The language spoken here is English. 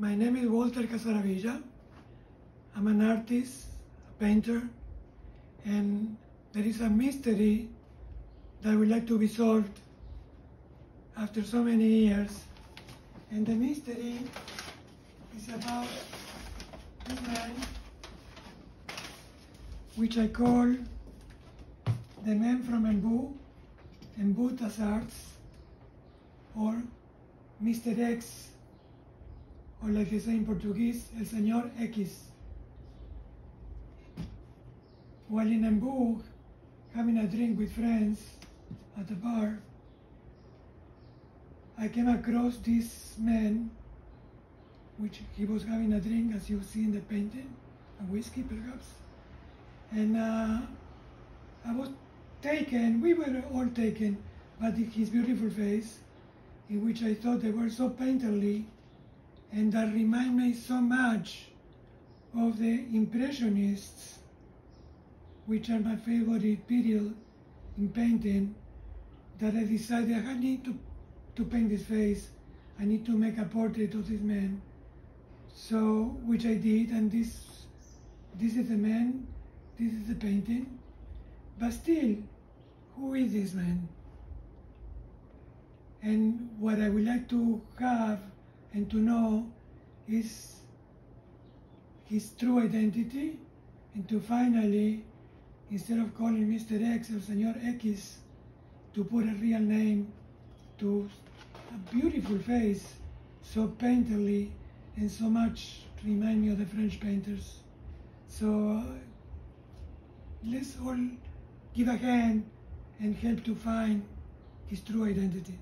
My name is Walter Casaravilla. I'm an artist, a painter, and there is a mystery that would like to be solved after so many years. And the mystery is about this man, which I call the man from Embu, Embu Arts, or Mr. X, or like they say in Portuguese, El Señor X. While in Hamburg, having a drink with friends at a bar, I came across this man, which he was having a drink, as you see in the painting, a whiskey perhaps, and uh, I was taken, we were all taken, by his beautiful face, in which I thought they were so painterly, and that remind me so much of the Impressionists, which are my favorite period in painting, that I decided I need to, to paint this face. I need to make a portrait of this man. So, which I did, and this, this is the man, this is the painting. But still, who is this man? And what I would like to have and to know is his true identity and to finally, instead of calling Mr. X or Senor X, to put a real name to a beautiful face, so painterly and so much remind me of the French painters. So let's all give a hand and help to find his true identity.